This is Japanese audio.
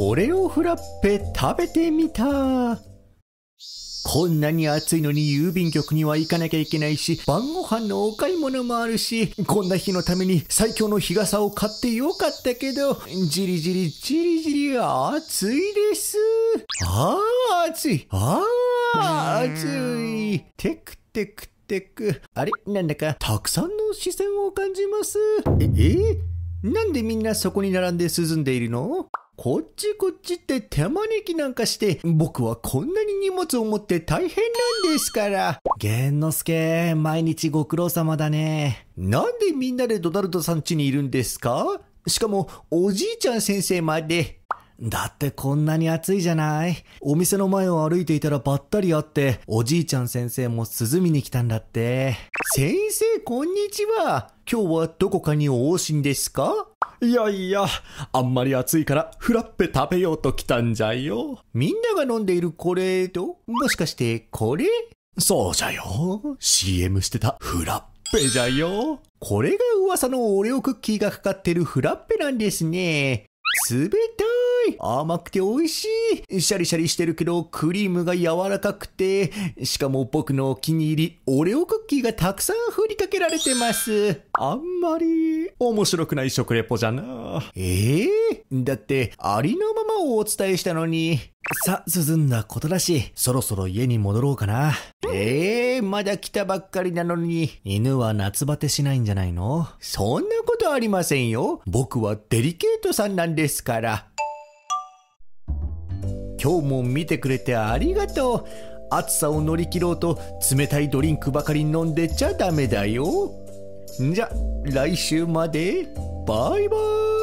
オレオフラッペ食べてみた。こんなに暑いのに郵便局には行かなきゃいけないし、晩ご飯のお買い物もあるし、こんな日のために最強の日傘を買ってよかったけど、じりじりじりじり暑いです。ああ、暑い。ああ、暑い。テクテクテク。あれなんだかたくさんの視線を感じます。え、えなんでみんなそこに並んで涼んでいるのこっちこっちって手招きなんかして、僕はこんなに荷物を持って大変なんですから。玄之介、毎日ご苦労様だね。なんでみんなでドナルドさん家にいるんですか？しかも、おじいちゃん先生まで。だってこんなに暑いじゃない。お店の前を歩いていたらばったり会って、おじいちゃん先生も涼みに来たんだって。先生、こんにちは。今日はどこかにお往診ですか？いやいや、あんまり暑いからフラッペ食べようと来たんじゃよ。みんなが飲んでいるこれと、もしかしてこれ？そうじゃよ。CM してたフラッペじゃよ。これが噂のオレオクッキーがかかってるフラッペなんですね。冷た甘くて美味しい。シャリシャリしてるけどクリームが柔らかくて。しかも僕のお気に入りオレオクッキーがたくさん振りかけられてます。あんまり面白くない食レポじゃな。ええだってありのままをお伝えしたのに。さ、涼んだことだし、そろそろ家に戻ろうかな。ええまだ来たばっかりなのに。犬は夏バテしないんじゃないの？そんなことありませんよ。僕はデリケートさんなんですから。今日も見てくれてありがとう。暑さを乗り切ろうと冷たいドリンクばかり飲んでちゃダメだよ。じゃ来週まで。バイバイ。